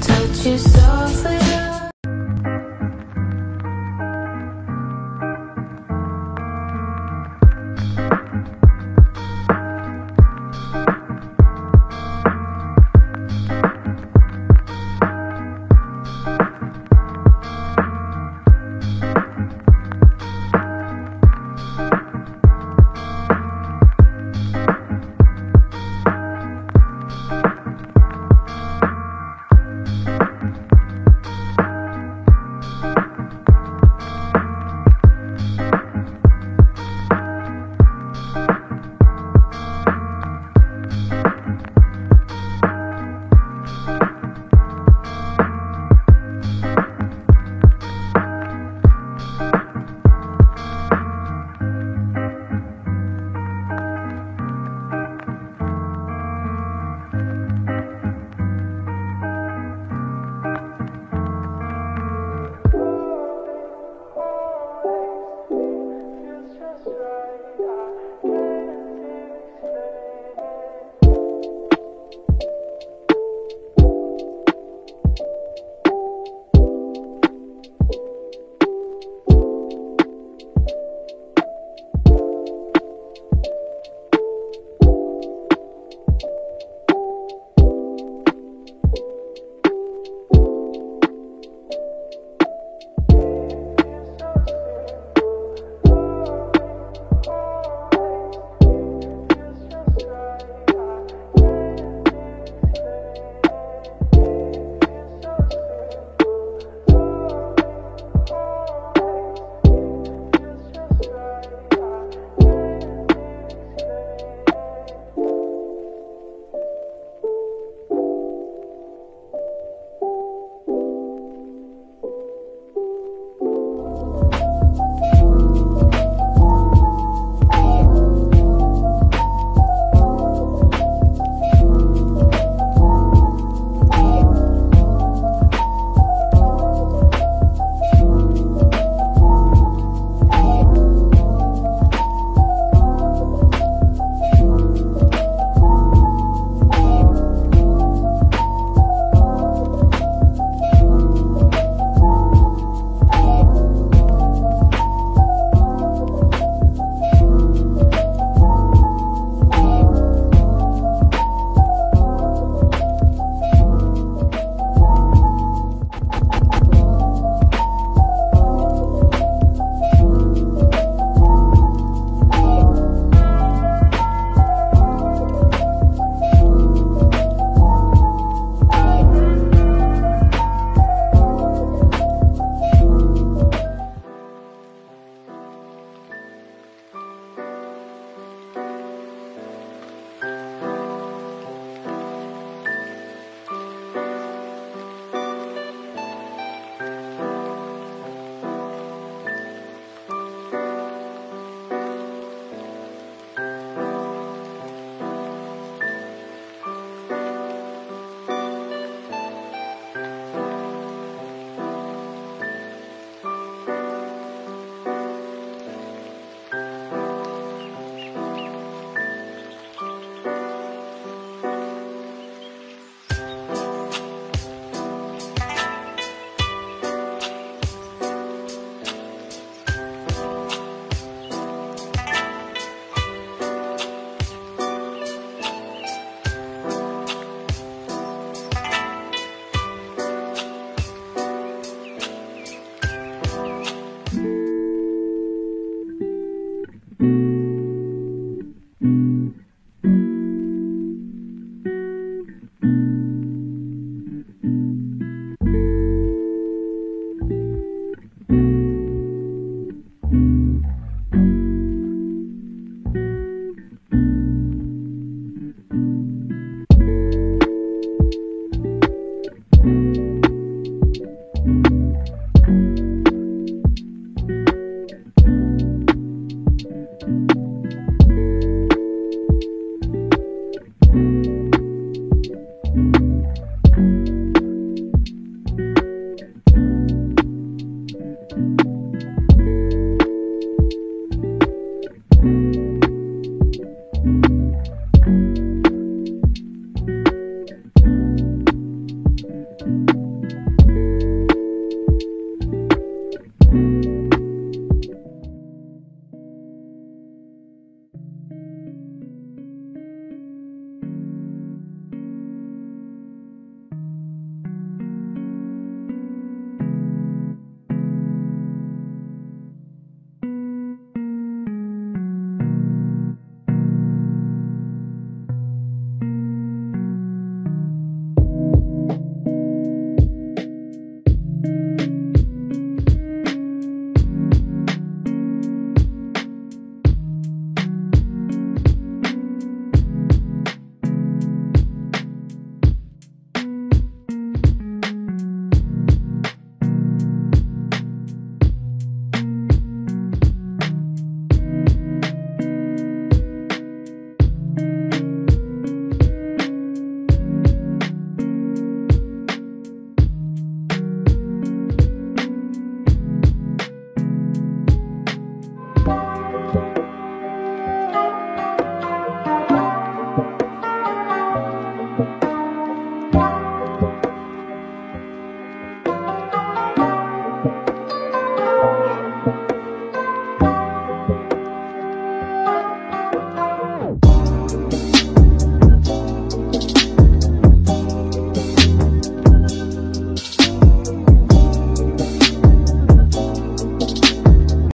Touch you